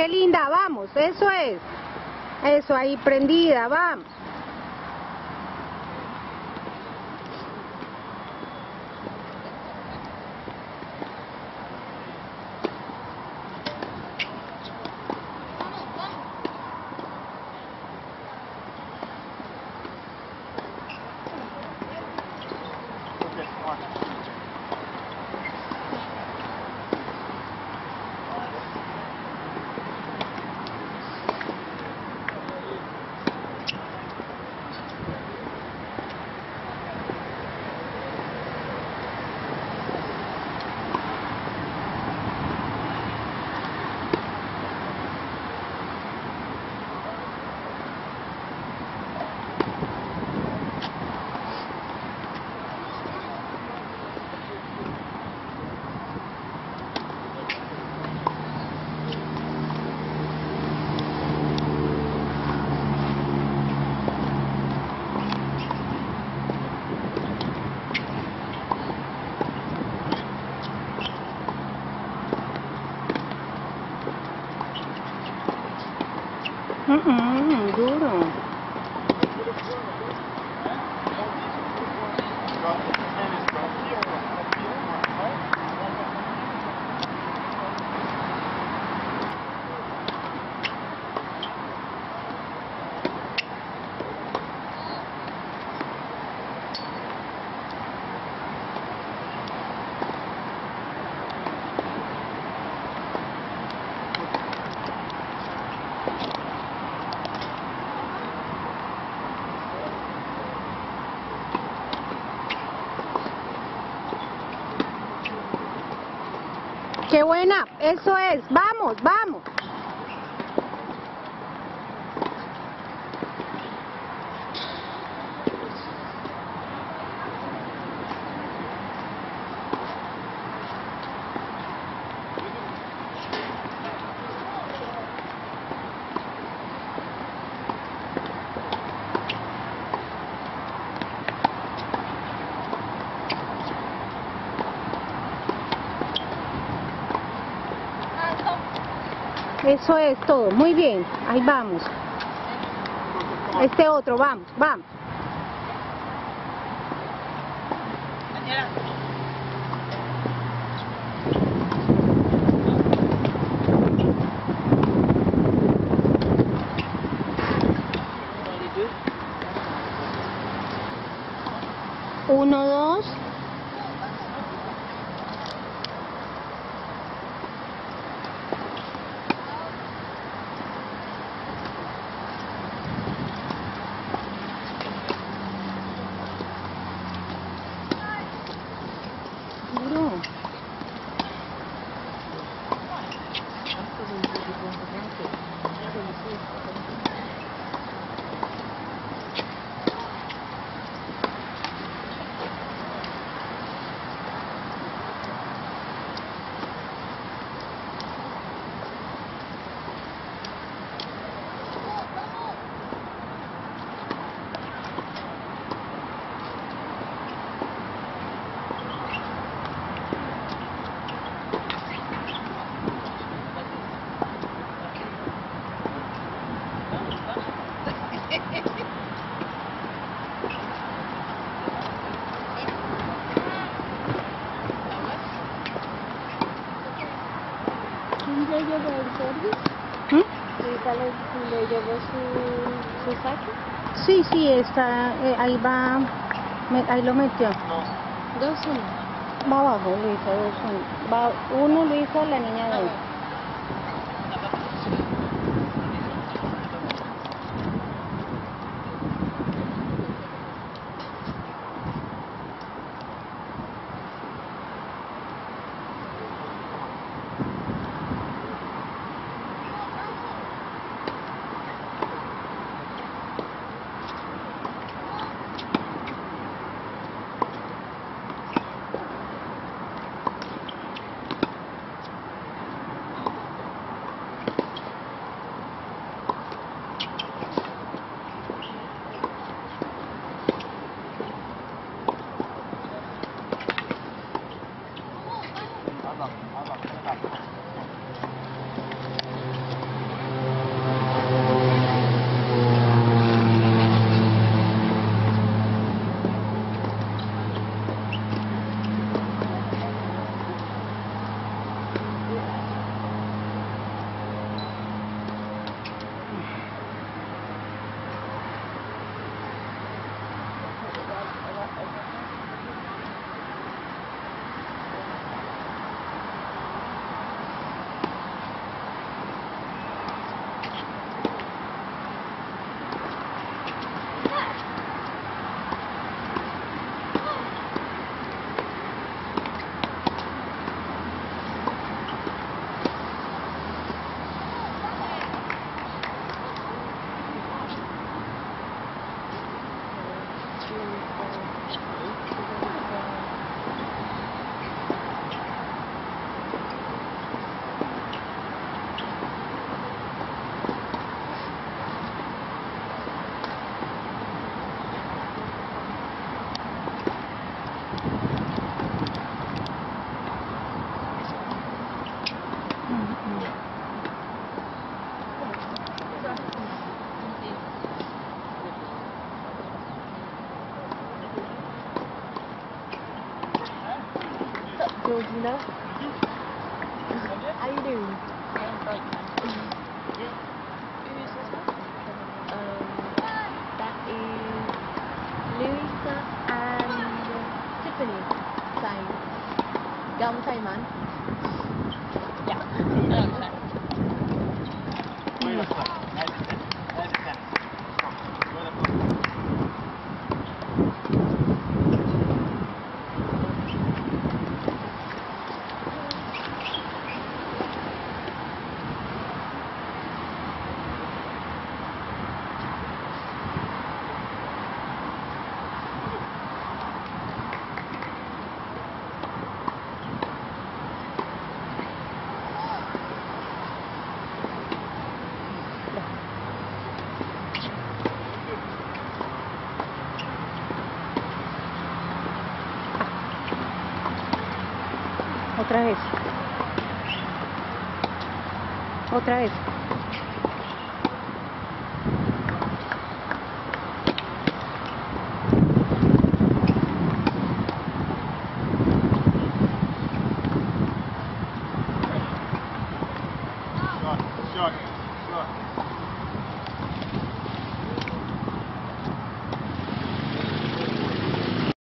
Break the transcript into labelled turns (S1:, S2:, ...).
S1: qué linda, vamos, eso es. Eso, ahí prendida, vamos. Mm-hmm. mm-hmm. good. Buena, eso es, vamos, vamos. Eso es todo, muy bien, ahí vamos. Este otro, vamos, vamos. Uno, dos. Duro.
S2: ¿Quién le llevó el?
S1: ¿Mm?
S2: ¿Rita le, le llevó su, su saco?
S1: Sí, sí, está, eh, ahí va, me- ahí lo metió.
S2: Dos uno.
S1: Va abajo, Luisa, dos, uno. Va uno, Luisa, la niña de
S2: yolculuğunda. How you doing? I'm. Um, that is Louisa and Tiffany Same. Gum man. Yeah.
S1: Otra vez. Otra vez.